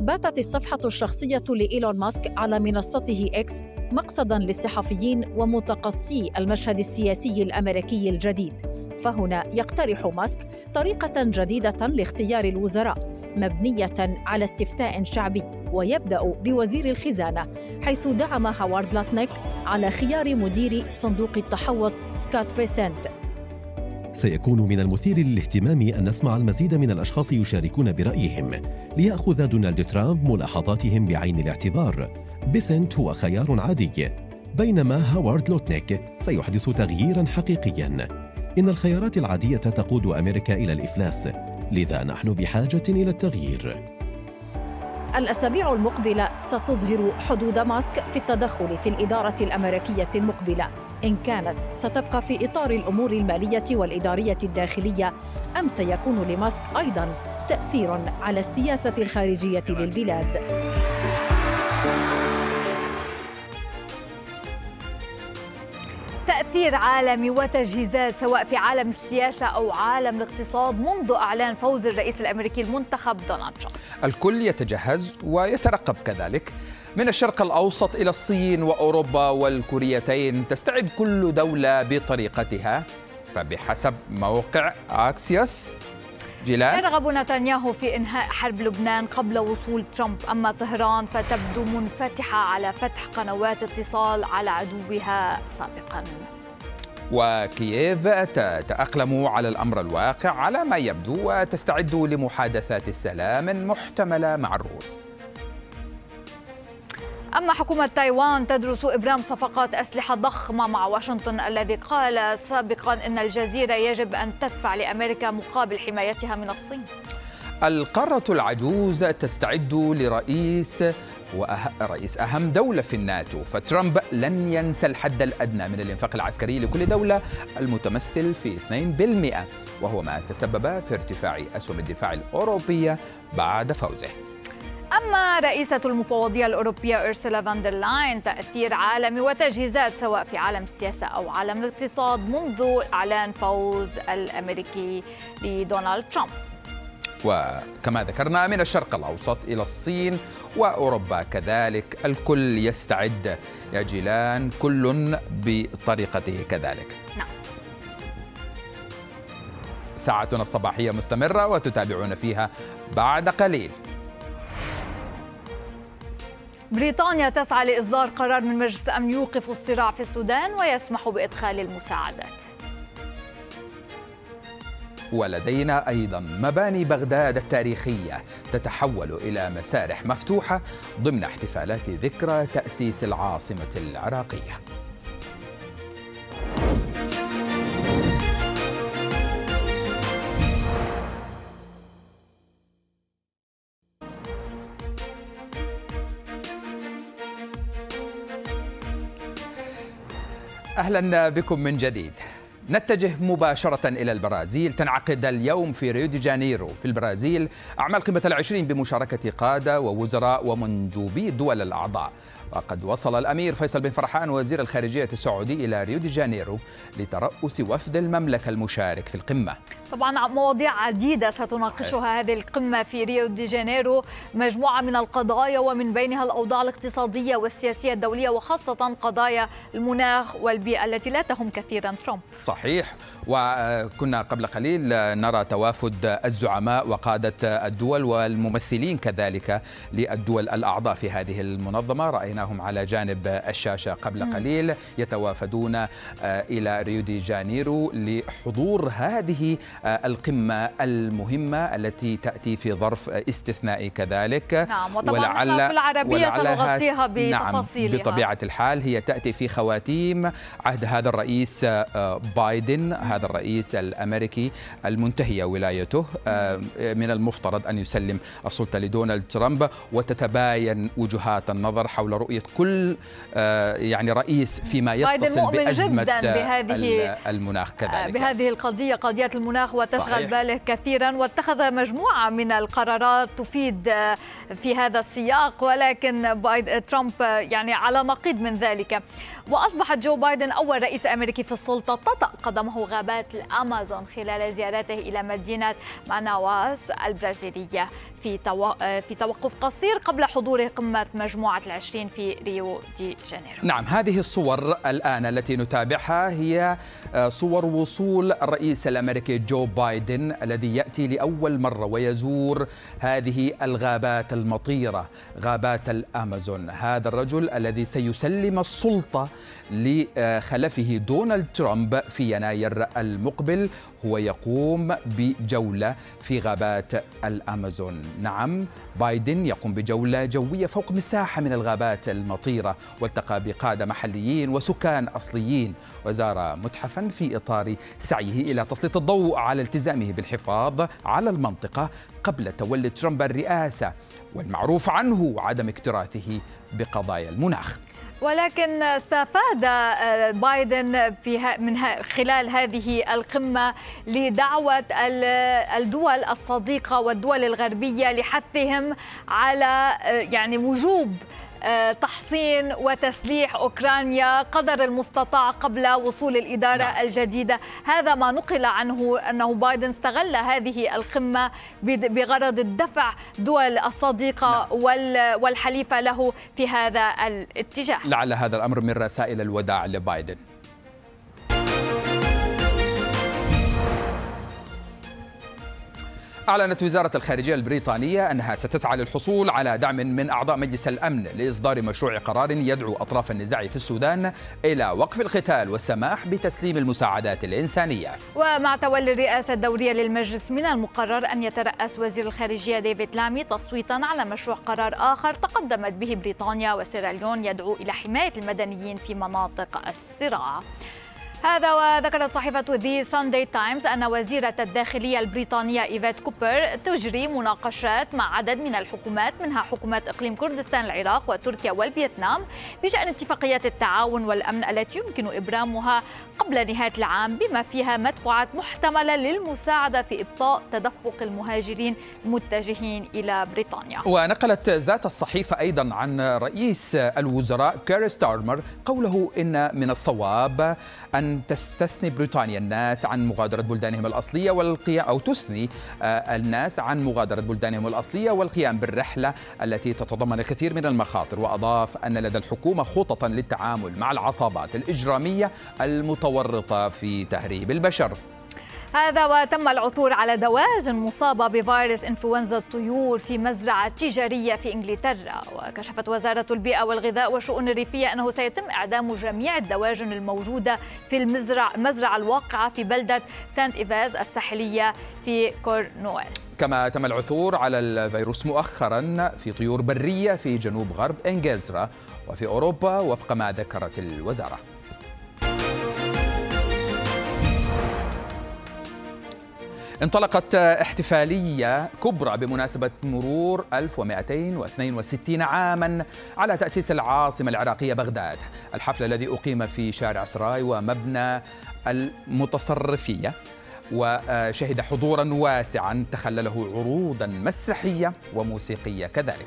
باتت الصفحة الشخصية لإيلون ماسك على منصته إكس مقصدا للصحفيين ومتقصي المشهد السياسي الأمريكي الجديد. فهنا يقترح ماسك طريقة جديدة لاختيار الوزراء مبنية على استفتاء شعبي ويبدأ بوزير الخزانة حيث دعم هوارد لوتنيك على خيار مدير صندوق التحوط سكوت بيسنت. سيكون من المثير للاهتمام أن نسمع المزيد من الأشخاص يشاركون برأيهم ليأخذ دونالد ترامب ملاحظاتهم بعين الاعتبار. بيسنت هو خيار عادي. بينما هوارد لوتنيك سيحدث تغييرا حقيقيا. إن الخيارات العادية تقود أمريكا إلى الإفلاس لذا نحن بحاجة إلى التغيير. الأسابيع المقبلة ستظهر حدود ماسك في التدخل في الإدارة الأمريكية المقبلة. إن كانت ستبقى في إطار الأمور المالية والإدارية الداخلية أم سيكون لماسك أيضا تأثير على السياسة الخارجية للبلاد. تأثير عالمي وتجهيزات سواء في عالم السياسة أو عالم الاقتصاد منذ إعلان فوز الرئيس الأمريكي المنتخب دونالد ترامب. الكل يتجهز ويترقب كذلك. من الشرق الأوسط إلى الصين وأوروبا والكوريتين تستعد كل دولة بطريقتها. فبحسب موقع أكسيوس جيلان. يرغب نتنياهو في إنهاء حرب لبنان قبل وصول ترامب. أما طهران فتبدو منفتحة على فتح قنوات اتصال على عدوها سابقاً. وكييف تتأقلم على الأمر الواقع على ما يبدو وتستعد لمحادثات سلام محتملة مع الروس. أما حكومة تايوان تدرس إبرام صفقات أسلحة ضخمة مع واشنطن الذي قال سابقا أن الجزيرة يجب أن تدفع لأمريكا مقابل حمايتها من الصين. القارة العجوز تستعد لرئيس ورئيس أهم دولة في الناتو فترامب لن ينسى الحد الأدنى من الإنفاق العسكري لكل دولة المتمثل في 2% وهو ما تسبب في ارتفاع أسهم الدفاع الأوروبية بعد فوزه. أما رئيسة المفوضية الأوروبية أورسولا فون دير لاين تأثير عالمي وتجهيزات سواء في عالم السياسة أو عالم الاقتصاد منذ إعلان فوز الأمريكي لدونالد ترامب. وكما ذكرنا من الشرق الأوسط إلى الصين وأوروبا كذلك الكل يستعد يا جيلان كل بطريقته كذلك. نعم. ساعتنا الصباحية مستمرة وتتابعون فيها بعد قليل. بريطانيا تسعى لإصدار قرار من مجلس الأمن يوقف الصراع في السودان ويسمح بإدخال المساعدات. ولدينا أيضا مباني بغداد التاريخية تتحول إلى مسارح مفتوحة ضمن احتفالات ذكرى تأسيس العاصمة العراقية. أهلا بكم من جديد. نتجه مباشرة إلى البرازيل. تنعقد اليوم في ريو دي جانيرو. في البرازيل أعمال قمة العشرين بمشاركة قادة ووزراء ومندوبي الدول الأعضاء. وقد وصل الأمير فيصل بن فرحان وزير الخارجية السعودي إلى ريو دي جانيرو لترأس وفد المملكة المشارك في القمة. طبعا مواضيع عديدة ستناقشها هذه القمة في ريو دي جانيرو. مجموعة من القضايا ومن بينها الأوضاع الاقتصادية والسياسية الدولية وخاصة قضايا المناخ والبيئة التي لا تهم كثيرا. ترامب. صحيح. وكنا قبل قليل نرى توافد الزعماء وقادة الدول والممثلين كذلك للدول الأعضاء في هذه المنظمة. رأيناهم على جانب الشاشة قبل قليل. يتوافدون إلى ريو دي جانيرو لحضور هذه القمة المهمة التي تأتي في ظرف استثنائي كذلك. نعم وطبعا في العربية سنغطيها بتفاصيلها. نعم بطبيعة الحال هي تأتي في خواتيم عهد هذا الرئيس بايدن هذا الرئيس الأمريكي المنتهية ولايته من المفترض أن يسلم السلطة لدونالد ترامب وتتباين وجهات النظر حول رؤية كل يعني رئيس فيما يتصل بأزمة جدا بهذه المناخ كذلك. بهذه القضية قضية المناخ وتشغل صحيح. باله كثيرا واتخذ مجموعة من القرارات تفيد في هذا السياق ولكن ترامب يعني على نقيض من ذلك وأصبح جو بايدن أول رئيس أمريكي في السلطة تطأ قدمه غابات الأمازون خلال زيارته إلى مدينة ماناواس البرازيلية في تو... في توقف قصير قبل حضور قمة مجموعة العشرين في ريو دي جانيرو. نعم هذه الصور الآن التي نتابعها هي صور وصول الرئيس الأمريكي جو بايدن الذي يأتي لأول مرة ويزور هذه الغابات المطيرة غابات الأمازون. هذا الرجل الذي سيسلم السلطة لخلفه دونالد ترامب في يناير المقبل هو يقوم بجولة في غابات الأمازون. نعم بايدن يقوم بجولة جوية فوق مساحة من الغابات المطيرة والتقى بقادة محليين وسكان أصليين. وزار متحفا في إطار سعيه إلى تسليط الضوء على التزامه بالحفاظ على المنطقة قبل تولي ترامب الرئاسة والمعروف عنه عدم اكتراثه بقضايا المناخ. ولكن استفاد بايدن في من خلال هذه القمة لدعوة الدول الصديقة والدول الغربية لحثهم على يعني وجوب تحصين وتسليح أوكرانيا قدر المستطاع قبل وصول الإدارة نعم. الجديدة، هذا ما نقل عنه أنه بايدن استغل هذه القمة بغرض الدفع دول الصديقة نعم. والحليفة له في هذا الاتجاه. لعل هذا الأمر من رسائل الوداع لبايدن. أعلنت وزارة الخارجية البريطانية أنها ستسعى للحصول على دعم من أعضاء مجلس الأمن لإصدار مشروع قرار يدعو أطراف النزاع في السودان إلى وقف القتال والسماح بتسليم المساعدات الإنسانية. ومع تولي الرئاسة الدورية للمجلس من المقرر أن يترأس وزير الخارجية ديفيد لامي تصويتا على مشروع قرار آخر تقدمت به بريطانيا وسيراليون يدعو إلى حماية المدنيين في مناطق الصراع. هذا وذكرت صحيفة ذي ساندي تايمز أن وزيرة الداخلية البريطانية إيفيت كوبر تجري مناقشات مع عدد من الحكومات منها حكومات إقليم كردستان العراق وتركيا والفيتنام بشأن اتفاقيات التعاون والأمن التي يمكن إبرامها قبل نهاية العام بما فيها مدفوعات محتملة للمساعدة في إبطاء تدفق المهاجرين المتجهين إلى بريطانيا. ونقلت ذات الصحيفة أيضا عن رئيس الوزراء كير ستارمر قوله إن من الصواب أن تستثني بريطانيا الناس عن مغادرة بلدانهم الأصلية والقيام أو تثني آه، الناس عن مغادرة بلدانهم الأصلية والقيام بالرحلة التي تتضمن الكثير من المخاطر. وأضاف أن لدى الحكومة خططا للتعامل مع العصابات الإجرامية المتورطة في تهريب البشر. هذا وتم العثور على دواجن مصابة بفيروس إنفلونزا الطيور في مزرعة تجارية في إنجلترا. وكشفت وزارة البيئة والغذاء والشؤون الريفية أنه سيتم إعدام جميع الدواجن الموجودة في المزرعة, المزرعة الواقعة في بلدة سانت إيفاز الساحلية في كورنويل. كما تم العثور على الفيروس مؤخرا في طيور برية في جنوب غرب إنجلترا وفي أوروبا وفق ما ذكرت الوزارة. انطلقت احتفالية كبرى بمناسبة مرور 1262 عاما على تأسيس العاصمة العراقية بغداد الحفل الذي أقيم في شارع سراي ومبنى المتصرفية وشهد حضورا واسعا تخلله عروضا مسرحية وموسيقية كذلك.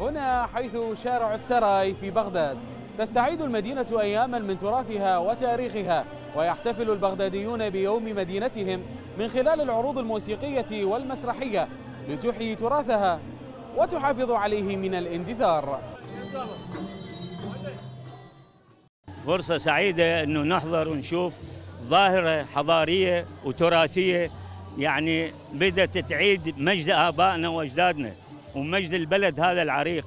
هنا حيث شارع السراي في بغداد تستعيد المدينة أياما من تراثها وتاريخها. ويحتفل البغداديون بيوم مدينتهم من خلال العروض الموسيقية والمسرحية لتحيي تراثها وتحافظ عليه من الاندثار فرصة سعيدة أنه نحضر ونشوف ظاهرة حضارية وتراثية يعني بدأت تعيد مجد آبائنا وأجدادنا ومجد البلد هذا العريق.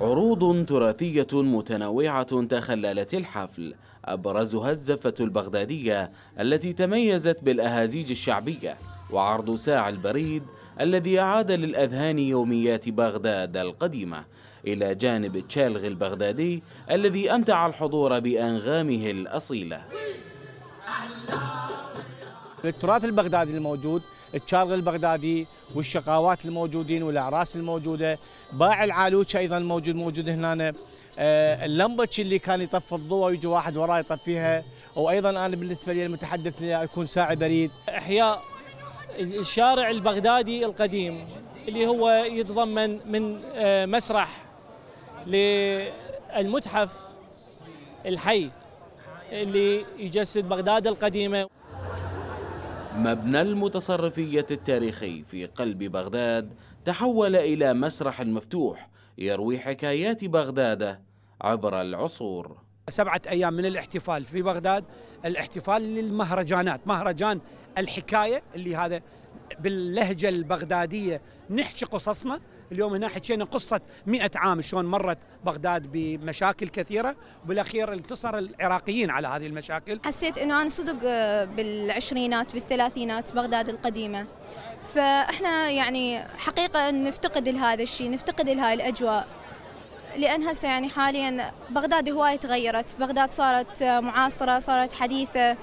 عروض تراثية متنوعة تخللت الحفل أبرزها الزفة البغدادية التي تميزت بالأهازيج الشعبية وعرض ساع البريد الذي أعاد للأذهان يوميات بغداد القديمة إلى جانب التشالغ البغدادي الذي أمتع الحضور بأنغامه الأصيلة. التراث البغدادي الموجود التشارغ البغدادي والشقاوات الموجودين والأعراس الموجودة باع العالوش أيضا موجود موجود هنا. آه، اللمبتش اللي كان يطفي الضوء ويجي واحد وراه يطفيها وأيضا أنا بالنسبة لي المتحدث يكون ساعي بريد إحياء الشارع البغدادي القديم اللي هو يتضمن من آه، مسرح للمتحف الحي اللي يجسد بغداد القديمة. مبنى المتصرفية التاريخي في قلب بغداد تحول إلى مسرح مفتوح يروي حكايات بغداد عبر العصور. سبعة أيام من الاحتفال في بغداد الاحتفال للمهرجانات. مهرجان الحكاية اللي هذا باللهجة البغدادية نحكي قصصنا. اليوم هنا حكينا قصة مئة عام شلون مرت بغداد بمشاكل كثيرة وبالأخير انتصر العراقيين على هذه المشاكل. حسيت أنه أنا صدق بالعشرينات بالثلاثينات بغداد القديمة. فإحنا يعني حقيقة نفتقد لهذا الشيء نفتقد لهاي الأجواء. لأن هسه يعني حاليا بغداد هواية تغيرت. بغداد صارت آه، معاصرة صارت حديثة.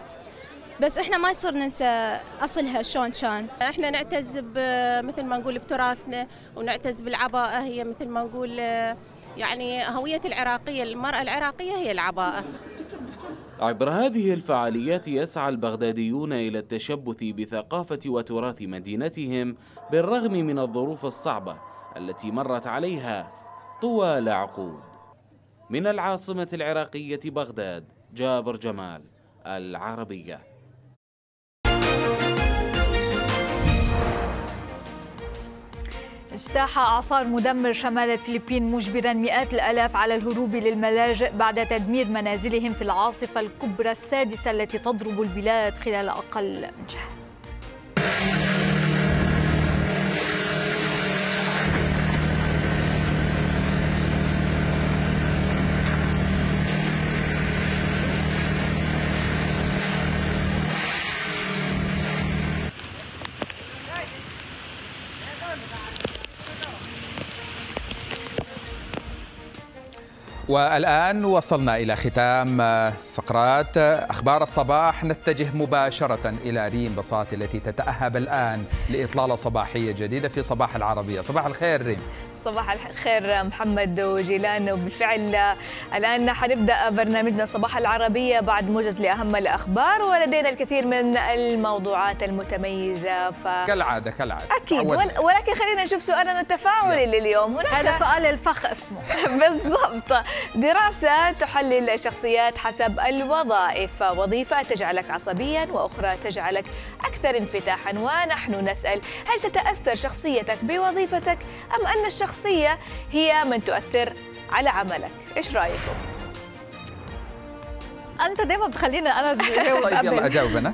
بس إحنا ما يصير ننسى أصلها شلون كان إحنا نعتز مثل ما نقول بتراثنا ونعتز بالعباءة. هي مثل ما نقول يعني هوية العراقية المرأة العراقية هي العباءة. عبر هذه الفعاليات يسعى البغداديون إلى التشبث بثقافة وتراث مدينتهم بالرغم من الظروف الصعبة التي مرت عليها. طوال عقود. من العاصمة العراقية بغداد جابر جمال العربية. اجتاح اعصار مدمر شمال الفلبين مجبرا مئات الألاف على الهروب للملاجئ بعد تدمير منازلهم في العاصفة الكبرى السادسة التي تضرب البلاد خلال أقل من شهر. والآن وصلنا إلى ختام فقرات أخبار الصباح. نتجه مباشرة إلى ريم بساطي التي تتأهب الآن لإطلالة صباحية جديدة في صباح العربية. صباح الخير ريم. صباح الخير محمد وجيلان. وبالفعل الآن حنبدأ برنامجنا صباح العربية بعد موجز لأهم الأخبار ولدينا الكثير من الموضوعات المتميزة ف... كالعادة كالعادة. أكيد. عودنا. ولكن خلينا نشوف سؤالنا التفاعلي لليوم. هناك هذا سؤال الفخ اسمه. بالضبط. دراسة تحلل الشخصيات حسب الوظائف. وظيفة تجعلك عصبيا وأخرى تجعلك أكثر انفتاحا. ونحن نسأل هل تتأثر شخصيتك بوظيفتك أم أن الشخصية هي من تؤثر على عملك. إيش رأيكم؟ أنت دائما بتخليني أنا أجاوب. طيب يلا أجاوب أنا.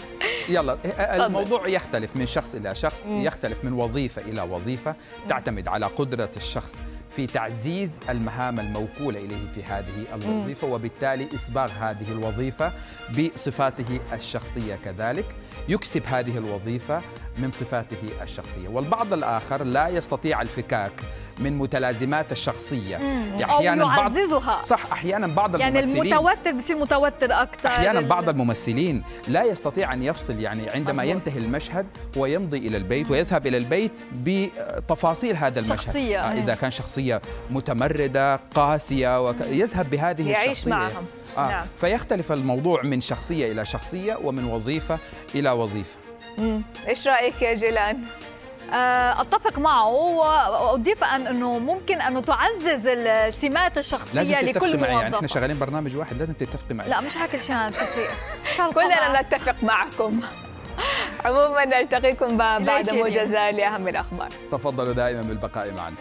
يلا الموضوع يختلف من شخص إلى شخص يختلف من وظيفة إلى وظيفة تعتمد على قدرة الشخص في تعزيز المهام الموكولة إليه في هذه الوظيفة وبالتالي إسباغ هذه الوظيفة بصفاته الشخصية كذلك. يكسب هذه الوظيفة من صفاته الشخصية. والبعض الآخر لا يستطيع الفكاك من متلازمات الشخصية. أحيانا أو يعززها بعض صح أحيانا بعض يعني الممثلين يعني المتوتر بصير متوتر أكثر أحيانا بعض الممثلين لا يستطيع أن يفصل يعني عندما أصبر. ينتهي المشهد ويمضي إلى البيت ويذهب إلى البيت بتفاصيل هذا المشهد شخصية. آه إذا كان شخصية متمردة قاسية وك... يذهب بهذه يعيش الشخصية معهم آه. نعم. فيختلف الموضوع من شخصية إلى شخصية ومن وظيفة إلى وظيفة مم. إيش رأيك يا جيلان؟ أتفق معه وأضيف ان أنه ممكن أنه تعزز السمات الشخصية لازم لكل معي موظف. يعني إحنا شغالين برنامج واحد لازم تتفقي معي. لا مش هيك شان كلنا نتفق معكم. عموما نلتقيكم بعد موجزه لأهم الأخبار. تفضلوا دائما بالبقاء معنا.